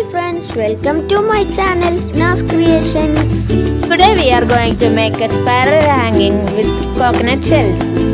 Hi friends, welcome to my channel Nas Creations. Today we are going to make a spiral hanging with coconut shells.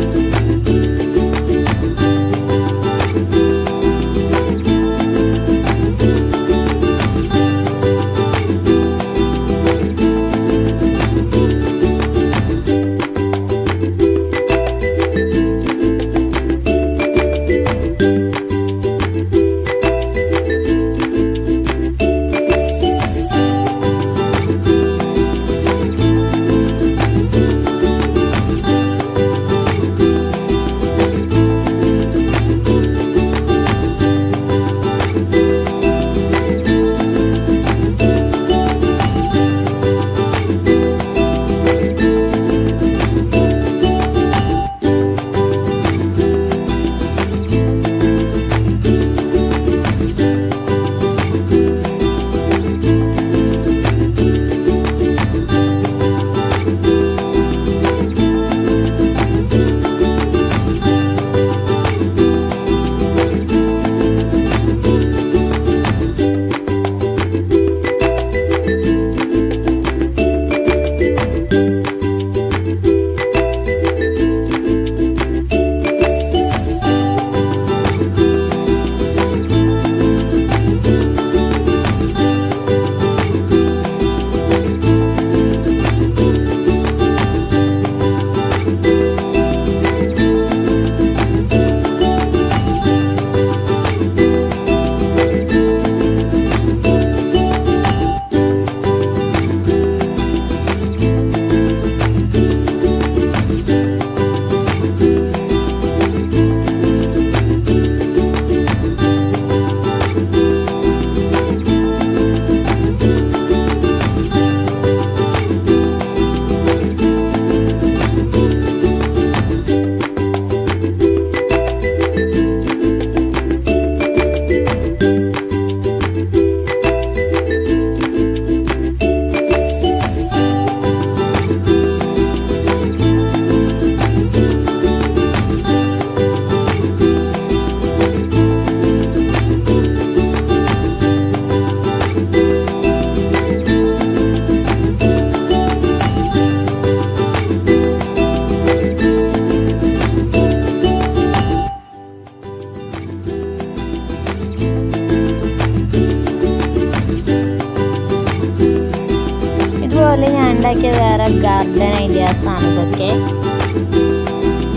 ഇതുപോലെ ഞാൻ ഉണ്ടാക്കിയ വേറെ garden ideas ആണ് ഇതൊക്കെ.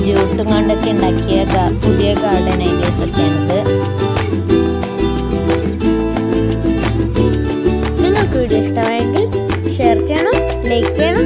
ജ്യൂസും കൊണ്ടൊക്കെ ഉണ്ടാക്കിയ പുതിയ ഗാർഡൻ ഐഡിയാസ് ഒക്കെയാണിത്. നിങ്ങൾക്ക് വീഡിയോ ഇഷ്ടമായെങ്കിൽ ഷെയർ ചെയ്യണം ലൈക്ക് ചെയ്യണം.